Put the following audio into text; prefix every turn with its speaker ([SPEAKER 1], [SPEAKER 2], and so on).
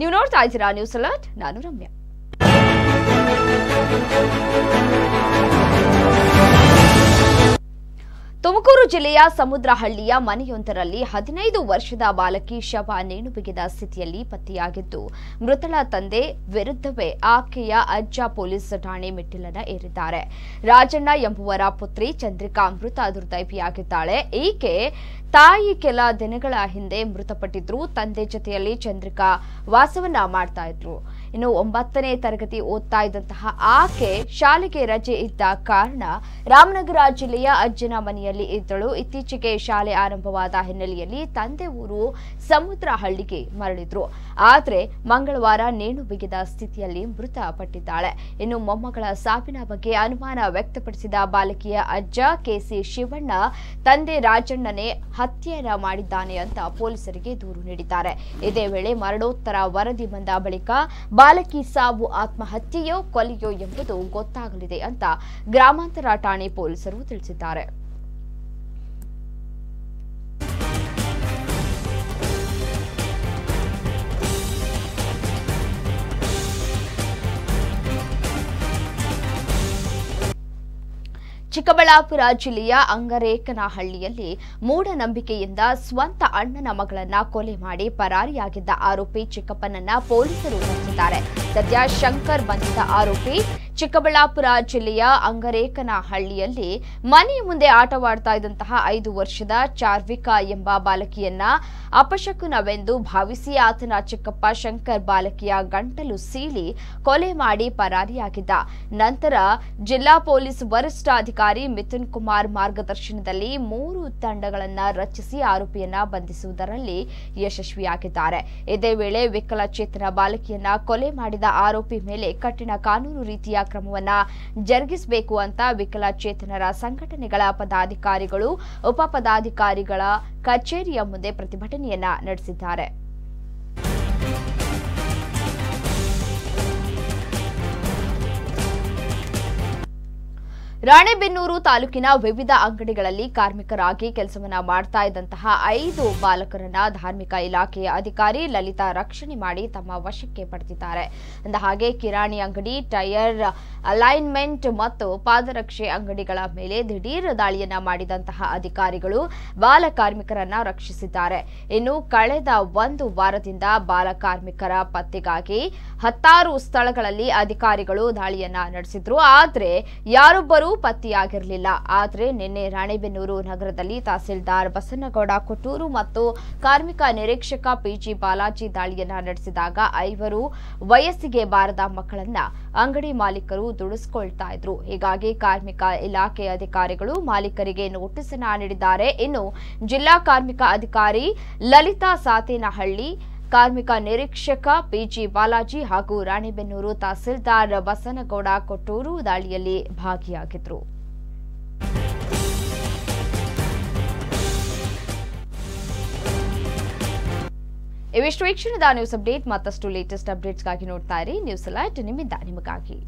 [SPEAKER 1] ನೀವು ನೋಡ್ತಾ ಇದ್ದೀರಾ ನ್ಯೂಸ್ ಅಲರ್ಟ್ ನಾನು ರಮ್ಯಾ ಜಿಲ್ಲೆಯ ಸಮುದ್ರಹಳ್ಳಿಯ ಮನೆಯೊಂದರಲ್ಲಿ ಹದಿನೈದು ವರ್ಷದ ಬಾಲಕಿ ಶವ ನೇಣು ಬಿಗಿದ ಸ್ಥಿತಿಯಲ್ಲಿ ಪತ್ತೆಯಾಗಿದ್ದು, ಮೃತಳ ತಂದೆ ವಿರುದ್ಧವೇ ಆಕೆಯ ಅಜ್ಜ ಪೊಲೀಸ್ ಠಾಣೆ ಮೆಟ್ಟಿಲನ ಏರಿದ್ದಾರೆ. ರಾಜಣ್ಣ ಎಂಬುವರ ಪುತ್ರಿ ಚಂದ್ರಿಕಾ ಮೃತ ದುರ್ದೈವಿಯಾಗಿದ್ದಾಳೆ. ಈಕೆ ತಾಯಿ ಕೆಲ ದಿನಗಳ ಹಿಂದೆ ಮೃತಪಟ್ಟಿದ್ರು ತಂದೆ ಜೊತೆಯಲ್ಲಿ ಚಂದ್ರಿಕಾ ವಾಸವನ್ನ ಮಾಡ್ತಾ ಇದ್ರು. ಇನ್ನು ಒಂಬತ್ತನೇ ತರಗತಿ ಓದ್ತಾ ಇದ್ದಂತಹ ಆಕೆ ಶಾಲೆಗೆ ರಜೆ ಇದ್ದ ಕಾರಣ ರಾಮನಗರ ಜಿಲ್ಲೆಯ ಅಜ್ಜನ ಮನೆಯಲ್ಲಿ ಇದ್ದಳು. ಇತ್ತೀಚೆಗೆ ಶಾಲೆ ಆರಂಭವಾದ ಹಿನ್ನೆಲೆಯಲ್ಲಿ ತಂದೆ ಊರು ಸಮುದ್ರಹಳ್ಳಿಗೆ ಮರಳಿದ್ರು. ಆದ್ರೆ ಮಂಗಳವಾರ ನೇಣು ಬಿಗಿದ ಸ್ಥಿತಿಯಲ್ಲಿ ಮೃತಪಟ್ಟಿದ್ದಾಳೆ. ಇನ್ನು ಮೊಮ್ಮಗಳ ಸಾವಿನ ಬಗ್ಗೆ ಅನುಮಾನ ವ್ಯಕ್ತಪಡಿಸಿದ ಬಾಲಕಿಯ ಅಜ್ಜ ಕೆಸಿ ಶಿವಣ್ಣ, ತಂದೆ ರಾಜಣ್ಣನೇ ಹತ್ಯೆಯನ್ನ ಮಾಡಿದ್ದಾನೆ ಅಂತ ಪೊಲೀಸರಿಗೆ ದೂರು ನೀಡಿದ್ದಾರೆ. ಇದೇ ವೇಳೆ ಮರಣೋತ್ತರ ವರದಿ ಬಂದ ಬಳಿಕ ಬಾಲಕಿ ಸಾವು ಆತ್ಮಹತ್ಯೆಯೋ ಕೊಲೆಯೋ ಎಂಬುದು ಗೊತ್ತಾಗಲಿದೆ ಅಂತ ಗ್ರಾಮಾಂತರ ಠಾಣೆ ಪೊಲೀಸರು ತಿಳಿಸಿದ್ದಾರೆ. ಚಿಕ್ಕಬಳ್ಳಾಪುರ ಜಿಲ್ಲೆಯ ಅಂಗರೇಕನಹಳ್ಳಿಯಲ್ಲಿ ಮೂಢನಂಬಿಕೆಯಿಂದ ಸ್ವಂತ ಅಣ್ಣನ ಮಗಳನ್ನ ಕೊಲೆ ಮಾಡಿ ಪರಾರಿಯಾಗಿದ್ದ ಆರೋಪಿ ಚಿಕ್ಕಪ್ಪನನ್ನ ಪೊಲೀಸರು ಬಂಧಿಸಿದ್ದಾರೆ. ಸದ್ಯ ಶಂಕರ್ ಬಂಧಿತ ಆರೋಪಿ ಚಿಕ್ಕಬಳ್ಳಾಪುರ ಜಿಲ್ಲೆಯ ಅಂಗರೇಕನಹಳ್ಳಿಯಲ್ಲಿ ಮನೆಯ ಮುಂದೆ ಆಟವಾಡ್ತಾ ಇದ್ದಂತಹ ಐದು ವರ್ಷದ ಚಾರ್ವಿಕಾ ಎಂಬ ಬಾಲಕಿಯನ್ನ ಅಪಶಕುನವೆಂದು ಭಾವಿಸಿ ಆತನ ಚಿಕ್ಕಪ್ಪ ಶಂಕರ್ ಬಾಲಕಿಯ ಗಂಟಲು ಸೀಳಿ ಕೊಲೆ ಮಾಡಿ ಪರಾರಿಯಾಗಿದ್ದ. ನಂತರ ಜಿಲ್ಲಾ ಪೊಲೀಸ್ ವರಿಷ್ಠಾಧಿಕಾರಿ ಮಿಥುನ್ ಕುಮಾರ್ ಮಾರ್ಗದರ್ಶನದಲ್ಲಿ ಮೂರು ತಂಡಗಳನ್ನು ರಚಿಸಿ ಆರೋಪಿಯನ್ನ ಬಂಧಿಸುವುದರಲ್ಲಿ ಯಶಸ್ವಿಯಾಗಿದ್ದಾರೆ. ಇದೇ ವೇಳೆ ವಿಕಲಚೇತನ ಬಾಲಕಿಯನ್ನ ಕೊಲೆ ಮಾಡಿದ ಆರೋಪಿ ಮೇಲೆ ಕಠಿಣ ಕಾನೂನು ರೀತಿಯ ಕ್ರಮವನ್ನ ಜರುಗಿಸಬೇಕು ಅಂತ ವಿಕಲಚೇತನರ ಸಂಘಟನೆಗಳ ಪದಾಧಿಕಾರಿಗಳು ಉಪ ಪದಾಧಿಕಾರಿಗಳ ಕಚೇರಿಯ ಮುಂದೆ ಪ್ರತಿಭಟನೆಯನ್ನ ನಡೆಸಿದ್ದಾರೆ. ರಾಣೆಬೆನ್ನೂರು ತಾಲೂಕಿನ ವಿವಿಧ ಅಂಗಡಿಗಳಲ್ಲಿ ಕಾರ್ಮಿಕರಾಗಿ ಕೆಲಸವನ್ನ ಮಾಡ್ತಾ ಇದ್ದಂತಹ ಐದು ಬಾಲಕರನ್ನ ಧಾರ್ಮಿಕ ಇಲಾಖೆಯ ಅಧಿಕಾರಿ ಲಲಿತಾ ರಕ್ಷಣೆ ಮಾಡಿ ತಮ್ಮ ವಶಕ್ಕೆ ಪಡೆದಿದ್ದಾರೆ. ಅಂದ ಹಾಗೆ ಕಿರಾಣಿ ಅಂಗಡಿ ಟೈರ್ ಅಲೈನ್ಮೆಂಟ್ ಮತ್ತು ಪಾದರಕ್ಷೆ ಅಂಗಡಿಗಳ ಮೇಲೆ ದಿಢೀರ್ ದಾಳಿಯನ್ನ ಮಾಡಿದಂತಹ ಅಧಿಕಾರಿಗಳು ಬಾಲ ಕಾರ್ಮಿಕರನ್ನ ರಕ್ಷಿಸಿದ್ದಾರೆ. ಇನ್ನು ಕಳೆದ ಒಂದು ವಾರದಿಂದ ಬಾಲ ಕಾರ್ಮಿಕರ ಪತ್ತೆಗಾಗಿ ಹತ್ತಾರು ಸ್ಥಳಗಳಲ್ಲಿ ಅಧಿಕಾರಿಗಳು ದಾಳಿಯನ್ನ ನಡೆಸಿದ್ರು. ಆದ್ರೆ ಯಾರೊಬ್ಬರೂ ಪತ್ತೆಯಾಗಿರಲಿಲ್ಲ. ಆದರೆ ನಿನ್ನೆ ರಾಣೆಬೆನ್ನೂರು ನಗರದಲ್ಲಿ ತಹಸೀಲ್ದಾರ್ ಬಸನಗೌಡ, ಕೊಟ್ಟೂರು ಮತ್ತು ಕಾರ್ಮಿಕ ನಿರೀಕ್ಷಕ ಪಿಜಿ ಬಾಲಾಜಿ ದಾಳಿಯನ್ನ ನಡೆಸಿದಾಗ ಐವರು ವಯಸ್ಸಿಗೆ ಬಾರದ ಮಕ್ಕಳನ್ನ ಅಂಗಡಿ ಮಾಲೀಕರು ದುಡಿಸ್ಕೊಳ್ತಾ ಇದ್ರು. ಹೀಗಾಗಿ ಕಾರ್ಮಿಕ ಇಲಾಖೆ ಅಧಿಕಾರಿಗಳು ಮಾಲೀಕರಿಗೆ ನೋಟಿಸ್ ನೀಡಿದ್ದಾರೆ. ಇನ್ನು ಜಿಲ್ಲಾ ಕಾರ್ಮಿಕ ಅಧಿಕಾರಿ ಲಲಿತಾ ಸಾತೇನಹಳ್ಳಿ ಕಾರ್ಮಿಕ ನಿರೀಕ್ಷಕ ಪಿಜಿ ಬಾಲಾಜಿ ಹಾಗೂ ರಾಣೆಬೆನ್ನೂರು ತಹಸೀಲ್ದಾರ್ ಬಸನಗೌಡ ಕೊಟ್ಟೂರು ದಾಳಿಯಲ್ಲಿ ಭಾಗಿಯಾಗಿದ್ರು. ಇವಿಷ್ಟು ವೀಕ್ಷಣದ ಕ್ಷಣದ ನ್ಯೂಸ್ ಅಪ್ಡೇಟ್. ಮತ್ತಷ್ಟು ಲೇಟೆಸ್ಟ್ ಅಪ್ಡೇಟ್ಸ್ಗಾಗಿ ನೋಡ್ತಾ ಇರಿ. ನ್ಯೂಸ್ ಅಲರ್ಟ್ ನಿಮ್ಮಿಂದ ನಿಮಗಾಗಿ.